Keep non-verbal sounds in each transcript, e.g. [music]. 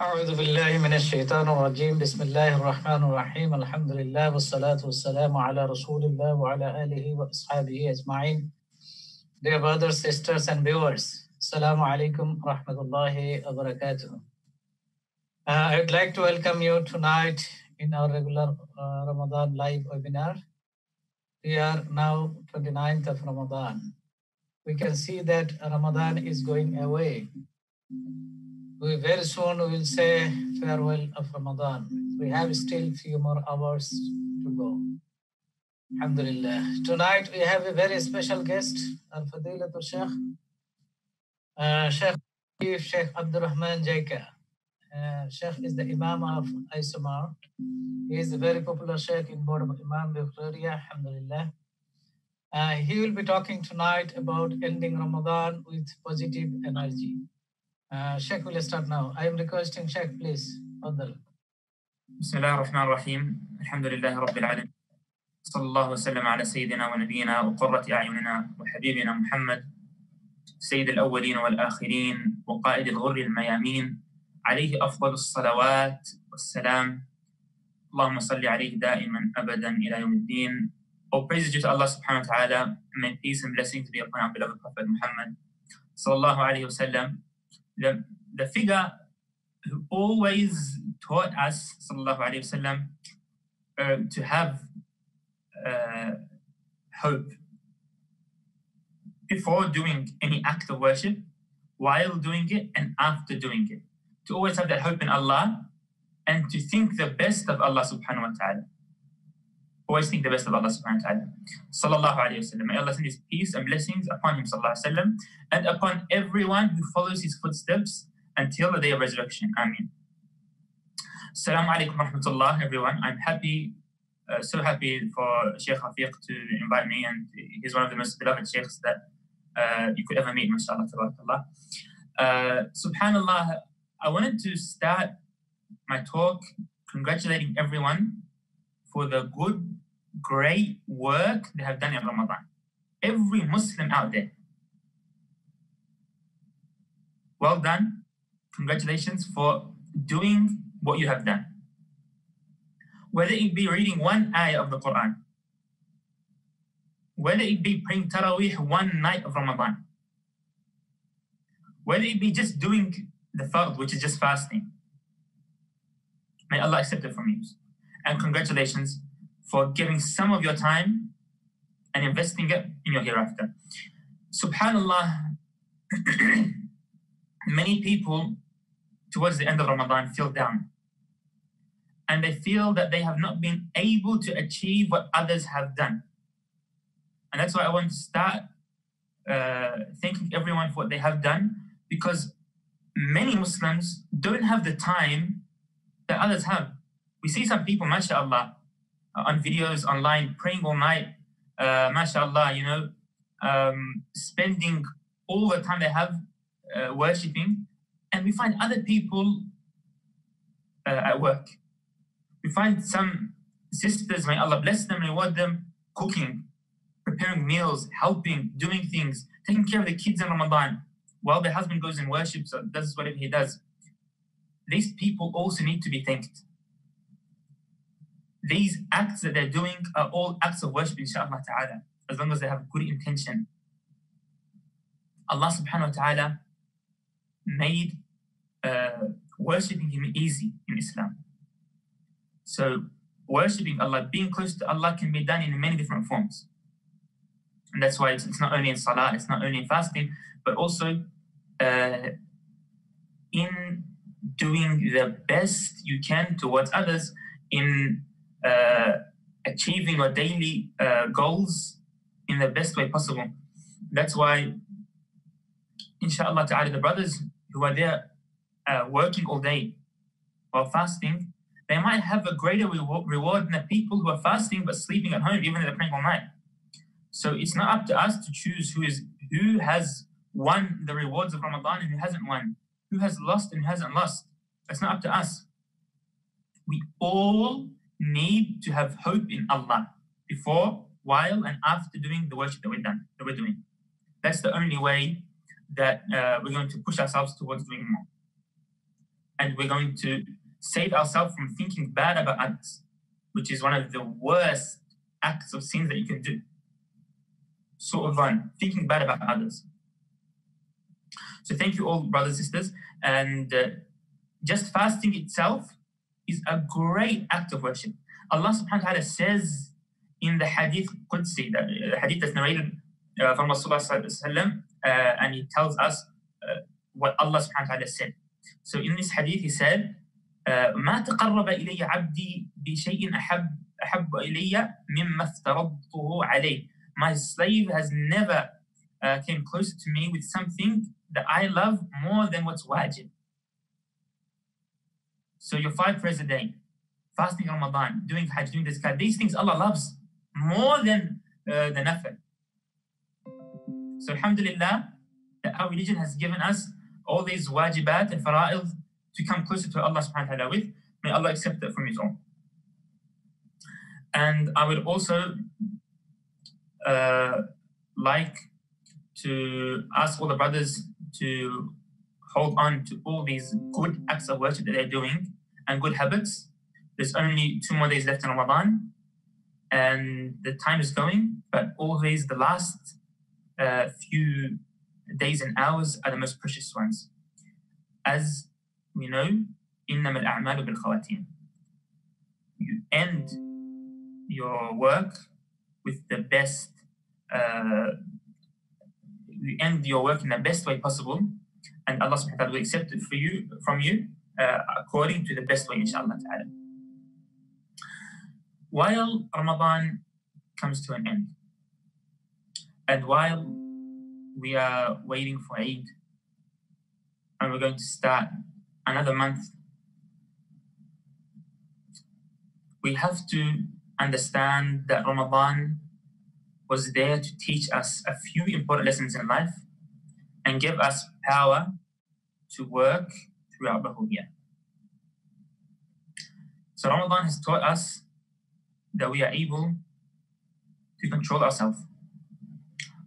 أعوذ بالله من الشيطان الرجيم بسم الله الرحمن الرحيم الحمد لله والصلاة والسلام على رسول الله وعلى آله وأصحابه أجمعين Dear brothers, sisters and viewers, Assalamu alaikum rahmatullahi wa barakatuh. Uh, I would like to welcome you tonight in our regular uh, Ramadan live webinar. We are now 29th of Ramadan. We can see that Ramadan is going away. We very soon will say farewell of Ramadan. We have still few more hours to go. Alhamdulillah. Tonight we have a very special guest, Al Fadilatul Sheikh, uh, Sheikh Chief Sheikh Abdul Rahman Zyka. Uh, Sheikh is the Imam of ISOMER. He is a very popular Sheikh in board of Imam Victoria, Alhamdulillah. Uh, he will be talking tonight about ending Ramadan with positive energy. Uh, Sheikh will start now. I am requesting Sheikh, please. Fadal. بسم الله الرحمن الرحيم الحمد لله رب العالمين صلى الله وسلم على سيدنا ونبينا وقرة أعيننا وحبيبنا محمد سيد الأولين والآخرين وقائد الغر الميامين عليه أفضل الصلوات والسلام اللهم صل عليه دائما أبدا إلى يوم الدين All praise due to Allah subhanahu wa ta'ala may peace and blessings be upon our beloved Prophet Muhammad sallallahu alayhi wa sallam the, the figure who always taught us sallallahu alayhi wa sallam uh, to have uh, hope before doing any act of worship, while doing it, and after doing it. To always have that hope in Allah and to think the best of Allah subhanahu wa ta'ala. Always think the best of Allah subhanahu wa ta'ala. Sallallahu alayhi wa. May Allah send His peace and blessings upon Him sallallahu alayhi wa and upon everyone who follows His footsteps until the day of resurrection. Ameen. Assalamu alaikum rahmatullah, everyone. I'm happy uh, so happy for Sheikh Hafiq to invite me, and he's one of the most beloved sheikhs that uh, you could ever meet, mashallah, tabarakallah. Uh, subhanallah, I wanted to start my talk congratulating everyone for the good, great work they have done in Ramadan. Every Muslim out there. Well done. Congratulations for doing what you have done whether it be reading one ayah of the Quran, whether it be praying Taraweeh one night of Ramadan, whether it be just doing the fard, which is just fasting. May Allah accept it from you. And congratulations for giving some of your time and investing it in your hereafter. Subhanallah, [clears throat] many people towards the end of Ramadan feel down and they feel that they have not been able to achieve what others have done. And that's why I want to start uh, thanking everyone for what they have done because many Muslims don't have the time that others have. We see some people, mashallah, on videos online praying all night, uh, mashallah, you know, um, spending all the time they have uh, worshipping. And we find other people uh, at work we find some sisters, may Allah bless them, reward them, cooking, preparing meals, helping, doing things, taking care of the kids in Ramadan while the husband goes and worships, or does whatever he does. These people also need to be thanked. These acts that they're doing are all acts of worship, inshaAllah ta'ala, as long as they have good intention. Allah subhanahu wa ta'ala made uh, worshipping Him easy in Islam. So worshipping Allah, being close to Allah can be done in many different forms. And that's why it's, it's not only in salah, it's not only in fasting, but also uh, in doing the best you can towards others in achieving our daily uh, goals in the best way possible. That's why, inshallah ta'ala, the brothers who are there uh, working all day while fasting, they might have a greater reward than the people who are fasting but sleeping at home, even though they're praying all night. So it's not up to us to choose who is who has won the rewards of Ramadan and who hasn't won, who has lost and who hasn't lost. That's not up to us. We all need to have hope in Allah before, while, and after doing the worship that we're done, that we're doing. That's the only way that uh, we're going to push ourselves towards doing more. and we're going to save ourselves from thinking bad about others, which is one of the worst acts of sin that you can do. Sort of one, thinking bad about others. So thank you all, brothers and sisters. And uh, just fasting itself is a great act of worship. Allah subhanahu wa ta'ala says in the hadith Qudsi, the hadith that's narrated uh, from Rasulullah uh, and he tells us uh, what Allah subhanahu wa ta'ala said. So in this hadith he said, ما تقرب إلي عبدي بشيء أحب أحب إلي مما افترضته عليه. My slave has never uh, came closer to me with something that I love more than what's wajib. So your five prayers a day, fasting Ramadan, doing Hajj, doing this, these things Allah loves more than uh, the nafil. So Alhamdulillah, that our religion has given us all these wajibat and fara'id to come closer to Allah subhanahu wa ta'ala with. May Allah accept that from His own. And I would also uh, like to ask all the brothers to hold on to all these good acts of worship that they're doing and good habits. There's only two more days left in Ramadan, and the time is going, but always the last uh, few days and hours are the most precious ones. As we know, إنما الأعمال بالخواتيم. You end your work with the best, uh, you end your work in the best way possible, and Allah subhanahu wa ta'ala will accept it for you, from you uh, according to the best way, inshallah ta'ala. While Ramadan comes to an end, and while we are waiting for Eid, and we're going to start another month, we have to understand that Ramadan was there to teach us a few important lessons in life and give us power to work throughout the whole year. So Ramadan has taught us that we are able to control ourselves.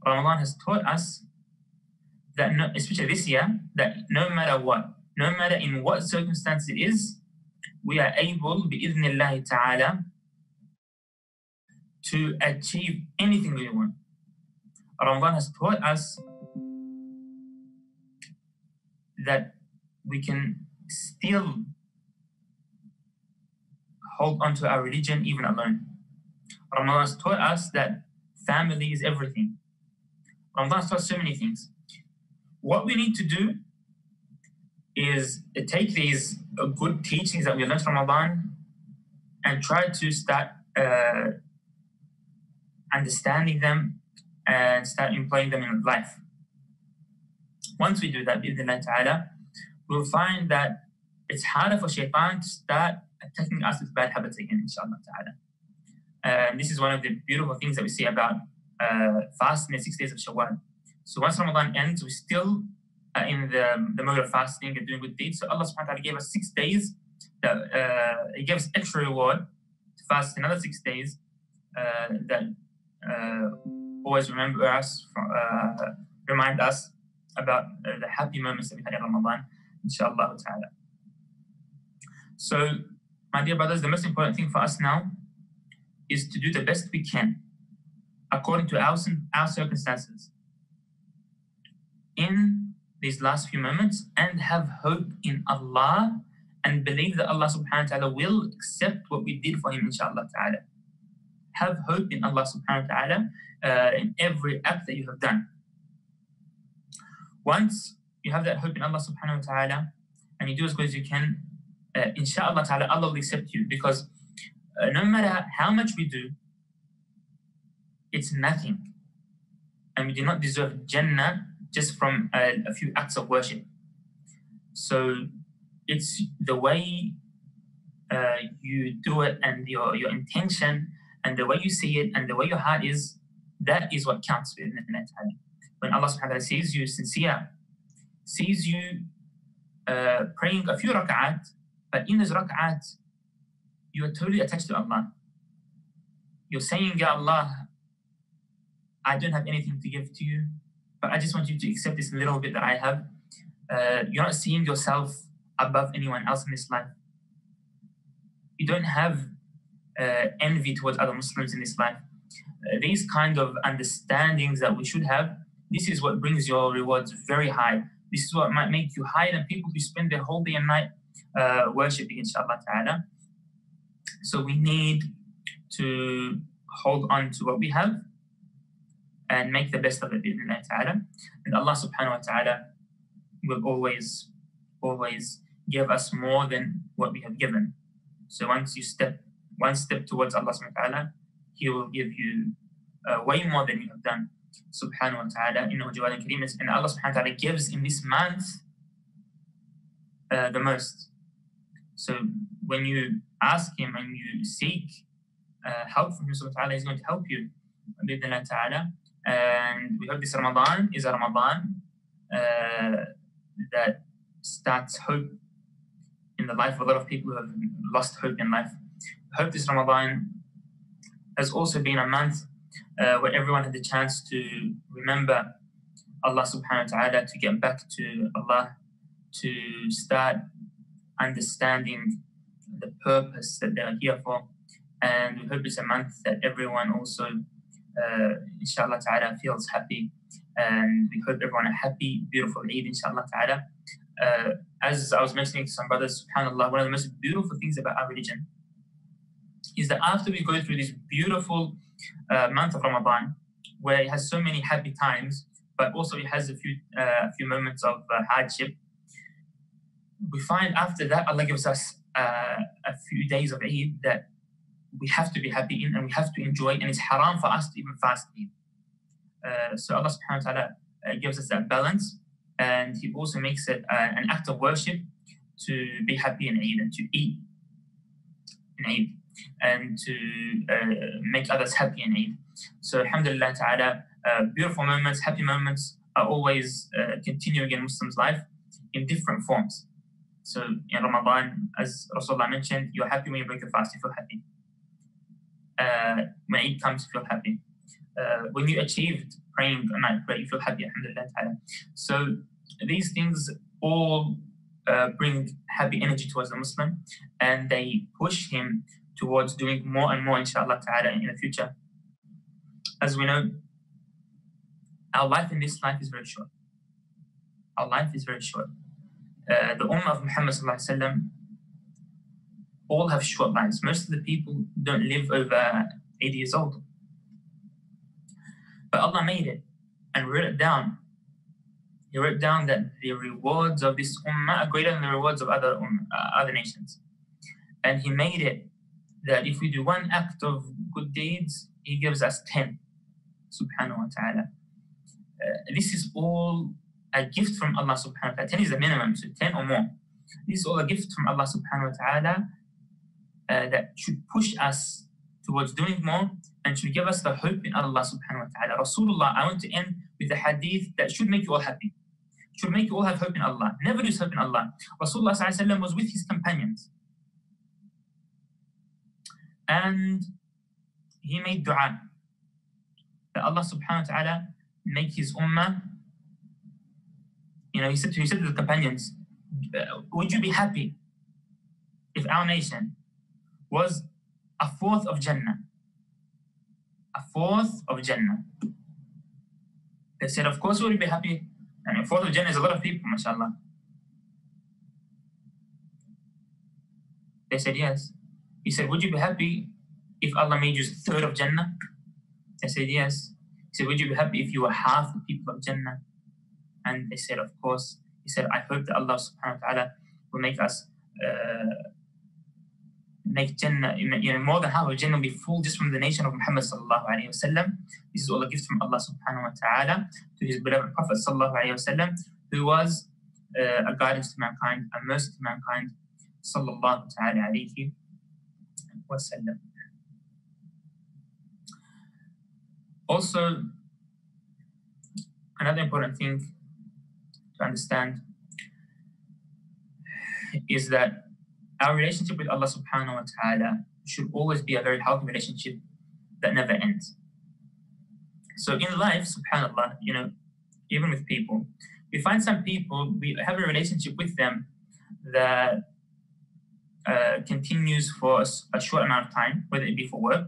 Ramadan has taught us that, no, especially this year, that no matter what, no matter in what circumstance it is, we are able, bi'idhnillahi ta'ala, to achieve anything we want. Ramadan has taught us that we can still hold on to our religion even alone. Ramadan has taught us that family is everything. Ramadan has taught so many things. What we need to do is take these good teachings that we learned from Ramadan and try to start uh, understanding them and start employing them in life. Once we do that, ta'ala, we'll find that it's harder for shaitan to start attacking us with bad habits again, inshallah ta'ala. And this is one of the beautiful things that we see about uh, fasting the six days of Shawwal. So once Ramadan ends, we're still are in the, the mode of fasting and doing good deeds. So Allah subhanahu wa ta'ala gave us six days that uh, He gave us extra reward to fast another six days uh, that uh, always remember us, from, uh, remind us about the happy moments that we had in Ramadan, inshallah ta'ala. So, my dear brothers, the most important thing for us now is to do the best we can according to our, our circumstances in these last few moments and have hope in Allah and believe that Allah subhanahu wa ta'ala will accept what we did for him, inshallah ta'ala have hope in Allah subhanahu wa ta'ala uh, in every act that you have done. Once you have that hope in Allah subhanahu wa ta'ala and you do as good as you can, uh, inshallah ta'ala, Allah will accept you because uh, no matter how much we do, it's nothing. And we do not deserve Jannah just from a, a few acts of worship. So it's the way uh, you do it and your, your intention and the way you see it and the way your heart is, that is what counts with When Allah subhanahu wa ta'ala sees you sincere, sees you uh, praying a few rak'at, but in those rak'at, you are totally attached to Allah. You're saying, Ya Allah, I don't have anything to give to you, but I just want you to accept this little bit that I have. Uh, you're not seeing yourself above anyone else in this life. You don't have uh, envy towards other Muslims in this life. Uh, these kind of understandings that we should have, this is what brings your rewards very high. This is what might make you higher than people who spend their whole day and night uh, worshiping, inshallah ta'ala. So we need to hold on to what we have and make the best of it, bi'idhnillah ta'ala. And Allah subhanahu wa ta'ala will always, always give us more than what we have given. So once you step one step towards Allah subhanahu wa ta'ala, He will give you uh, way more than you have done. Subhanahu wa ta'ala, in innahu jawad kareem. And Allah subhanahu wa ta'ala gives in this month uh, the most. So when you ask Him and you seek uh, help from Him subhanahu wa ta'ala, He's going to help you. Bidnillah ta'ala. And we hope this Ramadan is a Ramadan uh, that starts hope in the life of a lot of people who have lost hope in life. Hope this Ramadan has also been a month uh, where everyone had the chance to remember Allah subhanahu wa ta'ala, to get back to Allah, to start understanding the purpose that they're here for. And we hope it's a month that everyone also, uh, inshallah ta'ala, feels happy. And we hope everyone a happy, beautiful Eid, inshallah ta'ala. Uh, as I was mentioning to some brothers, subhanAllah, one of the most beautiful things about our religion is that after we go through this beautiful uh, month of Ramadan, where it has so many happy times, but also it has a few uh, few moments of uh, hardship, we find after that Allah gives us uh, a few days of Eid that we have to be happy in and we have to enjoy, and it's haram for us to even fast Eid. Uh, so Allah Subhanahu wa Taala uh, gives us that balance, and He also makes it an act of worship to be happy in Eid and to eat in Eid and to uh, make others happy in Eid. So Alhamdulillah Ta'ala, uh, beautiful moments, happy moments are always uh, continuing in Muslims' life in different forms. So in Ramadan, as Rasulullah mentioned, you're happy when you break a fast, you feel happy. Uh, when Eid comes, you feel happy. Uh, when you achieved praying a night prayer, you feel happy, Alhamdulillah Ta'ala. So these things all uh, bring happy energy towards the Muslim and they push him towards doing more and more, inshallah ta'ala, in the future. As we know, our life in this life is very short. Our life is very short. Uh, the Ummah of Muhammad sallam, all have short lives. Most of the people don't live over 80 years old. But Allah made it and wrote it down. He wrote down that the rewards of this Ummah are greater than the rewards of other, um, uh, other nations. And He made it that if we do one act of good deeds, He gives us 10. Subhanahu wa ta'ala. Uh, this is all a gift from Allah subhanahu wa ta'ala. 10 is the minimum, so 10 or more. This is all a gift from Allah subhanahu wa ta'ala uh, that should push us towards doing more and should give us the hope in Allah subhanahu wa ta'ala. Rasulullah, I want to end with a hadith that should make you all happy. Should make you all have hope in Allah. Never lose hope in Allah. Rasulullah was with his companions and he made dua. That Allah subhanahu wa ta'ala make his ummah you know he said to, he said to the companions uh, would you be happy if our nation was a fourth of Jannah? A fourth of Jannah. They said of course we would be happy? And a fourth of Jannah is a lot of people mashallah. They said yes he said, Would you be happy if Allah made you a third of Jannah? I said, Yes. He said, Would you be happy if you were half the people of Jannah? And they said, Of course. He said, I hope that Allah subhanahu wa ta'ala will make us uh, make Jannah, you know, more than half of Jannah will be full just from the nation of Muhammad sallallahu alayhi wa. This is all a gift from Allah subhanahu wa ta'ala to his beloved Prophet sallallahu alayhi wa sallam, who was uh, a guidance to mankind, a mercy to mankind, sallallahu ta'ala alayhi wasallam. Also, another important thing to understand is that our relationship with Allah subhanahu wa ta'ala should always be a very healthy relationship that never ends. So in life, subhanAllah, you know, even with people, we find some people, we have a relationship with them that uh, continues for a, short amount of time, whether it be for work,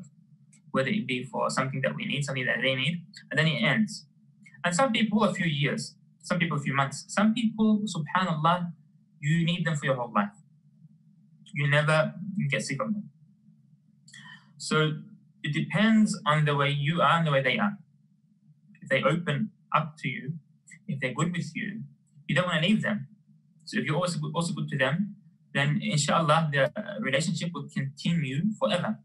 whether it be for something that we need, something that they need, and then it ends. And some people a few years, some people a few months, some people, subhanAllah, you need them for your whole life. You never get sick of them. So it depends on the way you are and the way they are. If they open up to you, if they're good with you, you don't want to leave them. So if you're also good, also good to them, then inshallah the relationship will continue forever.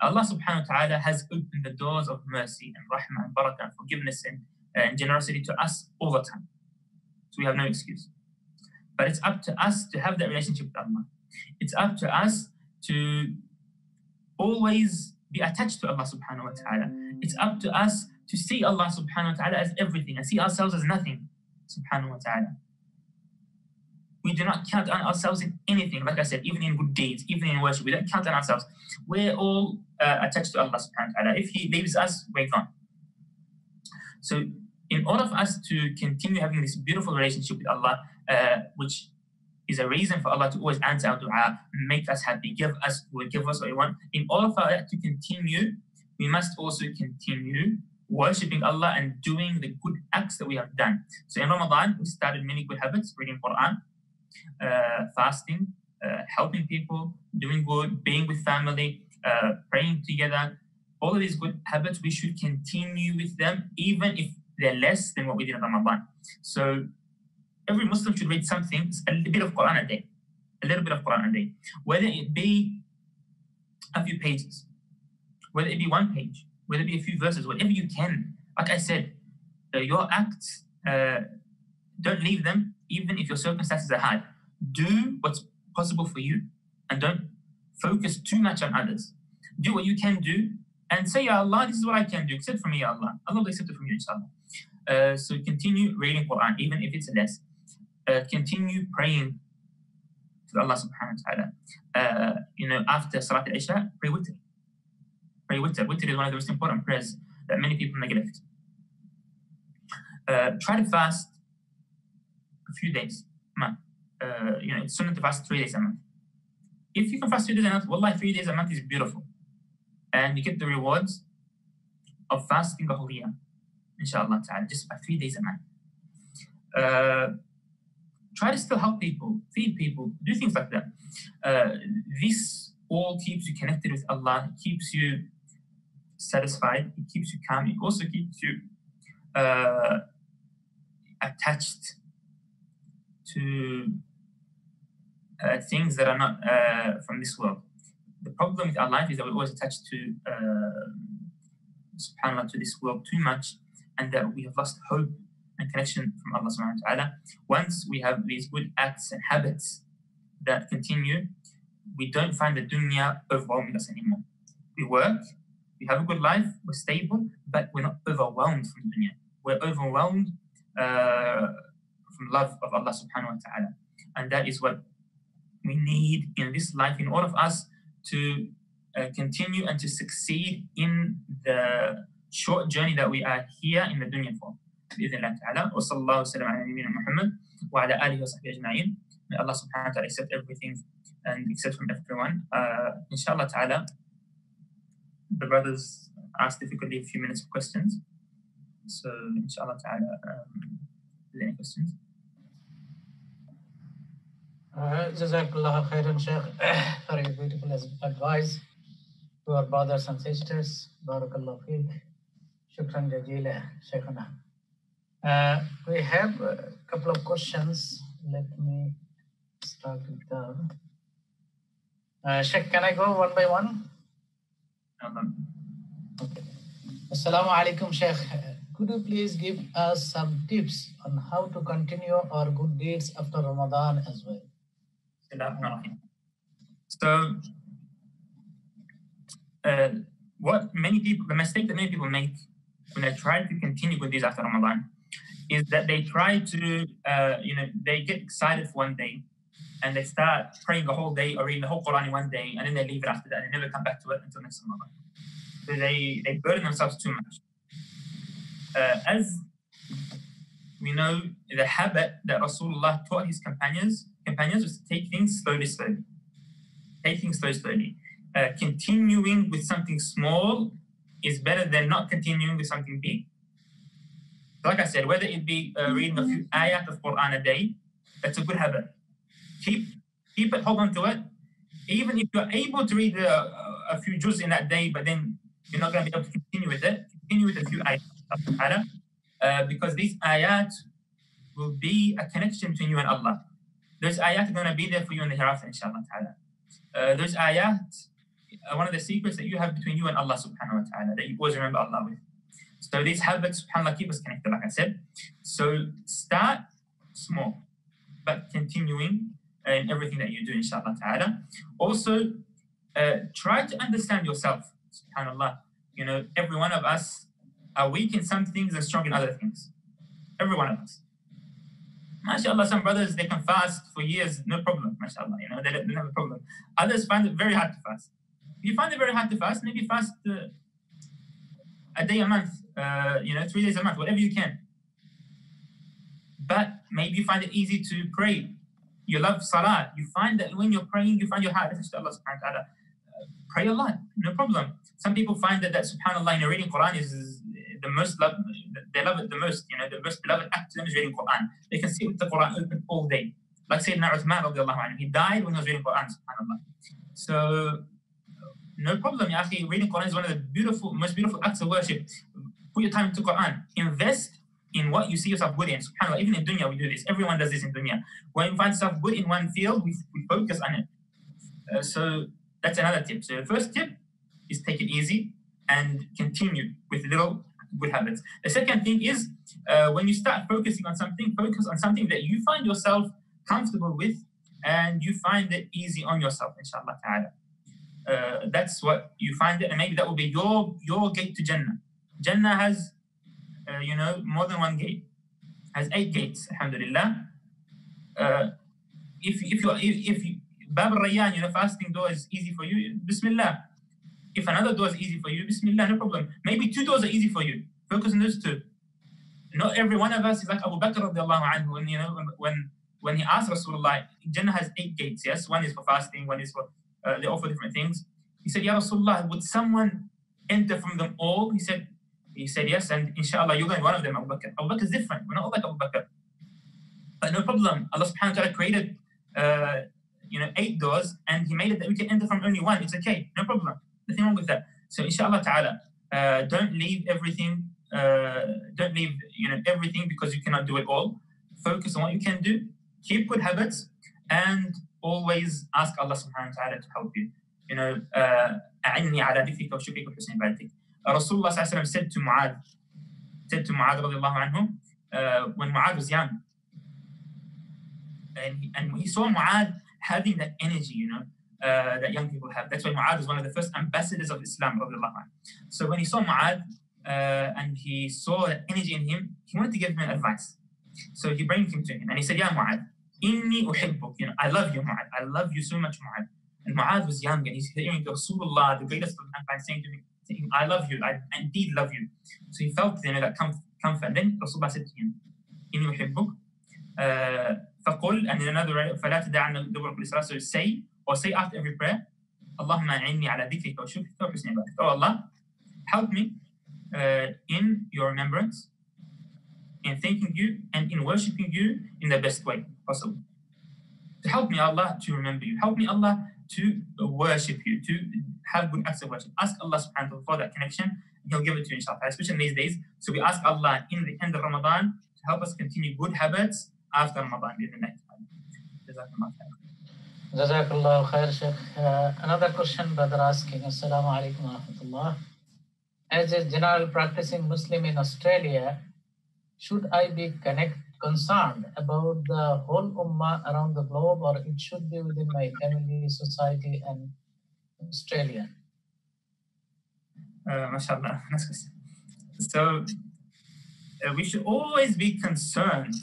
Allah subhanahu wa ta'ala has opened the doors of mercy and rahmah and barakah and forgiveness and, uh, and generosity to us all the time. So we have no excuse. But it's up to us to have that relationship with Allah. It's up to us to always be attached to Allah subhanahu wa ta'ala. It's up to us to see Allah subhanahu wa ta'ala as everything and see ourselves as nothing subhanahu wa ta'ala. We do not count on ourselves in anything, like I said, even in good deeds, even in worship, we don't count on ourselves. We're all uh, attached to Allah subhanahu wa ta'ala. If He leaves us, we're gone. So, in order for us to continue having this beautiful relationship with Allah, uh, which is a reason for Allah to always answer our dua, make us happy, give us give us what we want. In order for that to continue, we must also continue worshipping Allah and doing the good acts that we have done. So in Ramadan, we started many good habits, reading Quran, fasting, uh, helping people, doing good, being with family, uh, praying together. All of these good habits, we should continue with them, even if they're less than what we did in Ramadan. So every Muslim should read something, a little bit of Quran a day, a little bit of Quran a day, whether it be a few pages, whether it be one page, whether it be a few verses, whatever you can. Like I said, uh, your acts, uh, don't leave them, even if your circumstances are hard. Do what's possible for you and don't focus too much on others. Do what you can do and say, Ya Allah, this is what I can do. Accept from me, Ya Allah. Allah will accept it from you, inshallah. Uh, so continue reading Quran, even if it's less. Uh, continue praying to Allah subhanahu wa ta'ala. Uh, you know, after Salat al-Isha, pray witr. Pray witr. Witr is one of the most important prayers that many people neglect. Uh, try to fast a few days month. Uh, you know, it's sunnah to fast three days a month. If you can fast three days a month, wallahi, three days a month is beautiful. And you get the rewards of fasting a whole year, inshallah ta'ala, just by three days a month. Uh, try to still help people, feed people, do things like that. Uh, this all keeps you connected with Allah, it keeps you satisfied, it keeps you calm, it also keeps you uh, attached to uh, things that are not uh, from this world. The problem with our life is that we're always attached to, uh, subhanAllah, to this world too much, and that we have lost hope and connection from Allah subhanahu wa ta'ala. Once we have these good acts and habits that continue, we don't find the dunya overwhelming us anymore. We work, we have a good life, we're stable, but we're not overwhelmed from dunya. We're overwhelmed uh, love of Allah subhanahu wa ta'ala. And that is what we need in this life in order for us to uh, continue and to succeed in the short journey that we are here in the dunya for. بإذن الله تعالى وصلى الله وسلم على نبينا محمد وعلى آله وصحبه أجمعين May Allah subhanahu wa ta'ala accept everything and accept from everyone. Uh, inshallah ta'ala, the brothers asked if we could leave a few minutes of questions. So inshallah ta'ala, um, any questions? Jazakallah khairan Shaykh [clears throat] for your beautiful advice to our brothers and sisters. Barakallah feek. Shukran jazila, Shaykhana. Uh, we have a couple of questions. Let me start with them. Uh, Sheikh, can I go one by one? Okay. Assalamu alaikum, Sheikh. Could you please give us some tips on how to continue our good deeds after Ramadan as well? So, uh, what many people, the mistake that many people make when they try to continue with deeds after Ramadan is that they try to, uh, you know, they get excited for one day and they start praying the whole day or reading the whole Quran in one day and then they leave it after that and they never come back to it until next Ramadan. So they, they burden themselves too much. Uh, as we know the habit that Rasulullah taught his companions companions was take things slowly, slowly. Take things slowly, slowly. Uh, continuing with something small is better than not continuing with something big. Like I said, whether it be uh, reading a few ayat of Quran a day, that's a good habit. Keep keep it, hold on to it. Even if you're able to read a, a few juz in that day, but then you're not going to be able to continue with it, continue with a few ayat. Uh, because these ayat will be a connection between you and Allah. Those ayat going to be there for you in the hereafter, inshallah ta'ala. Uh, those ayat are one of the secrets that you have between you and Allah subhanahu wa ta'ala, that you always remember Allah with. So these habits, subhanAllah, keep us connected, like I said. So start small, but continuing in everything that you do, inshallah ta'ala. Also, uh, try to understand yourself, subhanAllah. You know, every one of us are weak in some things and strong in other things. Every one of us. MashaAllah, some brothers, they can fast for years, no problem, mashallah, you know, they don't, have a problem. Others find it very hard to fast. If you find it very hard to fast, maybe fast uh, a day a month, uh, you know, three days a month, whatever you can. But maybe you find it easy to pray. You love salah. You find that when you're praying, you find your heart to Allah subhanahu wa ta'ala. Uh, pray a lot, no problem. Some people find that, that subhanAllah, in reading Quran is, is the most love, they love it the most, you know, the most beloved act to them is reading Quran. They can sit with the Quran open all day. Like Sayyidina Uthman radiallahu anhu, he died when he was reading Quran, subhanAllah. So, no problem, ya akhi. Reading Quran is one of the beautiful, most beautiful acts of worship. Put your time into Quran. Invest in what you see yourself good in. SubhanAllah, even in dunya we do this. Everyone does this in dunya. When you find yourself good in one field, we, we focus on it. Uh, so that's another tip. So the first tip is take it easy and continue with little good habits. The second thing is uh, when you start focusing on something, focus on something that you find yourself comfortable with and you find it easy on yourself, inshallah ta'ala. Uh, that's what you find it, and maybe that will be your your gate to Jannah. Jannah has, uh, you know, more than one gate. Has eight gates, alhamdulillah. Uh, if if you if, if you, Bab Rayyan, you know, fasting door is easy for you. Bismillah. If another door is easy for you, Bismillah, no problem. Maybe two doors are easy for you. Focus on those two. Not every one of us is like Abu Bakr radiallahu anhu, when you know when when he asked Rasulullah, Jannah has eight gates. Yes, one is for fasting, one is for uh, they offer different things. He said, Ya Rasulullah, would someone enter from them all? He said, he said yes, and inshallah you're going one of them, Abu Bakr. Abu Bakr is different. We're not like Abu Bakr. But no problem. Allah subhanahu wa ta'ala created uh, you know eight doors and he made it that we can enter from only one. It's okay, no problem Nothing wrong with that. So inshallah ta'ala, uh, don't leave everything, uh, don't leave you know everything because you cannot do it all. Focus on what you can do, keep good habits, and always ask Allah subhanahu wa ta'ala to help you. You know, أعني على ذكرك وشكرك وحسن عبادتك. Rasulullah sallallahu said to Mu'adh, said to Mu'adh radiallahu anhu, uh, when Mu'adh was young, and he, and he saw Mu'adh having that energy, you know, uh, that young people have. That's why Mu'adh was one of the first ambassadors of Islam, radiallahu anhu. So when he saw Mu'adh uh, and he saw that energy in him, he wanted to give him advice. So he brought him to him and he said, Ya Mu'adh, inni uhibbuk, you know, I love you, Mu'adh. I love you so much, Mu'adh. And Mu'adh was young and he's hearing Rasulullah, the greatest of mankind, saying to him, saying, I love you, I indeed love you. So he felt you know, that comfort. And then Rasulullah said to him, إني أحبك uh, فقل and in another فلا تدعنا دبر كل صلاة so say or say after every prayer, Allahumma inni ala dhikrika wa shukrika wa husni. Oh Allah, help me uh, in your remembrance, in thanking you, and in worshipping you in the best way possible. To help me, Allah, to remember you. Help me, Allah, to worship you, to have good acts of worship. Ask Allah subhanahu wa ta'ala for that connection. He'll give it to you, inshallah, especially in these days. So we ask Allah in the end of Ramadan to help us continue good habits after Ramadan. Jazakallah khair, Sheikh. Uh, another question, brother asking, Assalamu alaikum. As a general practicing Muslim in Australia, should I be connect, concerned about the whole ummah around the globe, or it should be within my family, society, and Australia? Uh. So uh, we should always be concerned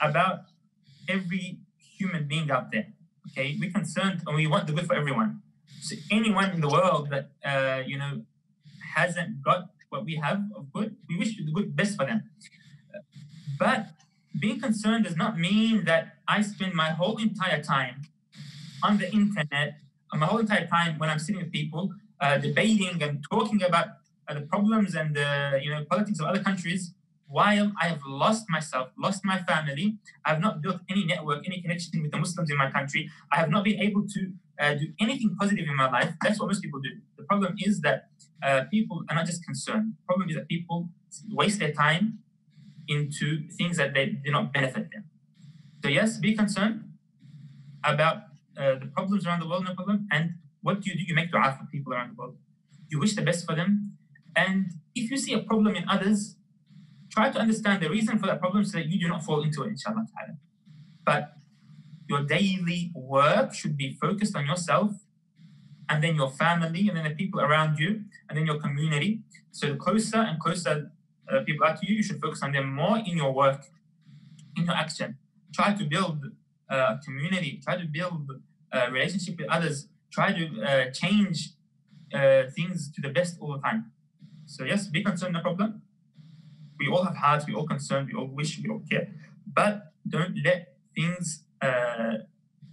about every human being out there. Okay, we're concerned and we want the good for everyone. So anyone in the world that uh, you know hasn't got what we have of good, we wish the good best for them. But being concerned does not mean that I spend my whole entire time on the internet, my whole entire time when I'm sitting with people, uh, debating and talking about uh, the problems and the you know politics of other countries, while I have lost myself, lost my family, I have not built any network, any connection with the Muslims in my country. I have not been able to uh, do anything positive in my life. That's what most people do. The problem is that uh, people are not just concerned. The problem is that people waste their time into things that they do not benefit them. So yes, be concerned about uh, the problems around the world, no problem. And what do you do? You make dua for people around the world. You wish the best for them. And if you see a problem in others, try to understand the reason for that problem so that you do not fall into it, inshallah ta'ala. But your daily work should be focused on yourself and then your family and then the people around you and then your community. So the closer and closer uh, people are to you, you should focus on them more in your work, in your action. Try to build a community, try to build a relationship with others, try to uh, change uh, things to the best all the time. So yes, be concerned, no problem. We all have hearts, we all concerned, we all wish, we all care. But don't let things, uh,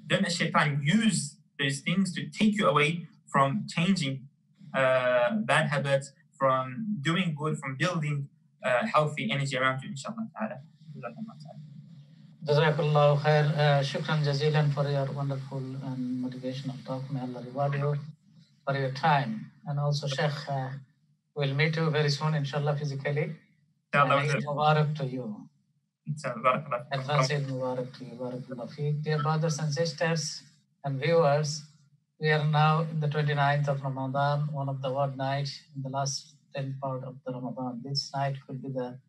don't let shaitan use those things to take you away from changing uh, bad habits, from doing good, from building uh, healthy energy around you, inshallah ta'ala. Jazakallah khair. Uh, shukran jazilan for your wonderful and motivational talk. May Allah reward you for your time. And also, Sheikh, uh, we'll meet you very soon, inshallah, physically. And Inshallah, Eid Mubarak to you. Advance Mubarak to you. Barakallah. Dear brothers and sisters and viewers, we are now in the 29th of Ramadan, one of the odd nights in the last 10th part of the Ramadan. This night could be the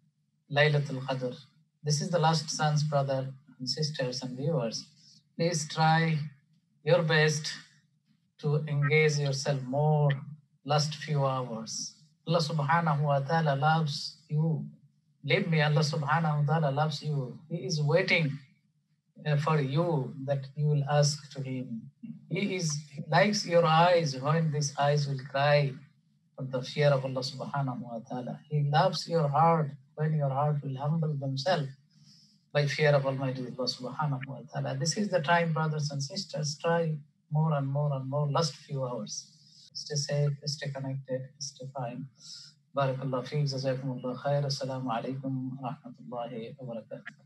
Laylatul Qadr. This is the last chance, brother and sisters and viewers. Please try your best to engage yourself more last few hours. Allah subhanahu wa ta'ala loves you. Believe me, Allah subhanahu wa ta'ala loves you. He is waiting uh, for you that you will ask to him. He is he likes your eyes when these eyes will cry for the fear of Allah subhanahu wa ta'ala. He loves your heart when your heart will humble themselves by fear of Almighty Allah subhanahu wa ta'ala. This is the time, brothers and sisters, try more and more and more last few hours. Stay safe, stay connected, stay fine. بارك الله فيك جزاكم الله خير. السلام عليكم ورحمة الله وبركاته.